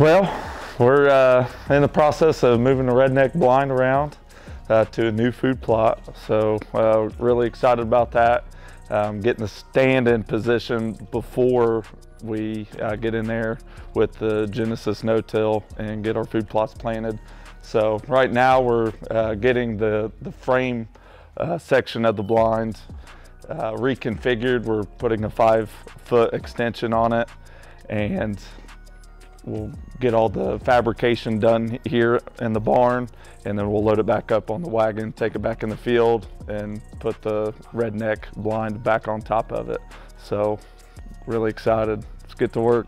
Well, we're uh, in the process of moving the redneck blind around uh, to a new food plot. So uh, really excited about that. Um, getting the stand in position before we uh, get in there with the Genesis no-till and get our food plots planted. So right now we're uh, getting the, the frame uh, section of the blind reconfigured. We're putting a five foot extension on it and we'll get all the fabrication done here in the barn and then we'll load it back up on the wagon, take it back in the field and put the redneck blind back on top of it. So really excited. Let's get to work.